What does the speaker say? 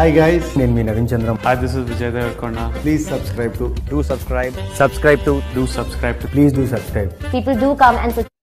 Hi guys నేను మీ Naveen Chandram Hi, this is Vijay Devarkonda. Please subscribe to Do subscribe. Subscribe to Do subscribe to please do subscribe People do come and support.